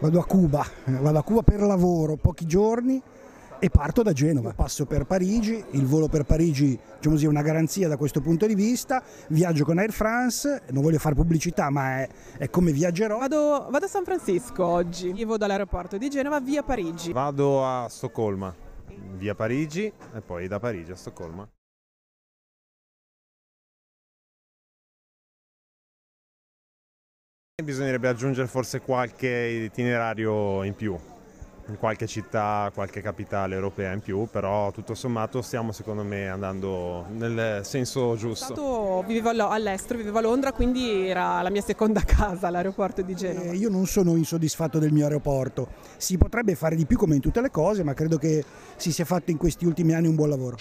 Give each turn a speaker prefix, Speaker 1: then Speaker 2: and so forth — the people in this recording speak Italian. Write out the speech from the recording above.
Speaker 1: Vado a Cuba, vado a Cuba per lavoro, pochi giorni e parto da Genova. Passo per Parigi, il volo per Parigi diciamo così, è una garanzia da questo punto di vista. Viaggio con Air France, non voglio fare pubblicità, ma è, è come viaggerò.
Speaker 2: Vado, vado, a San Francisco oggi. Io vado dall'aeroporto di Genova via Parigi.
Speaker 3: Vado a Stoccolma, via Parigi e poi da Parigi a Stoccolma. Bisognerebbe aggiungere forse qualche itinerario in più, in qualche città, qualche capitale europea in più, però tutto sommato stiamo secondo me andando nel senso giusto.
Speaker 2: Stato, vivevo all'estero, vivevo a Londra, quindi era la mia seconda casa l'aeroporto di Genova.
Speaker 1: Eh, io non sono insoddisfatto del mio aeroporto, si potrebbe fare di più come in tutte le cose, ma credo che si sia fatto in questi ultimi anni un buon lavoro.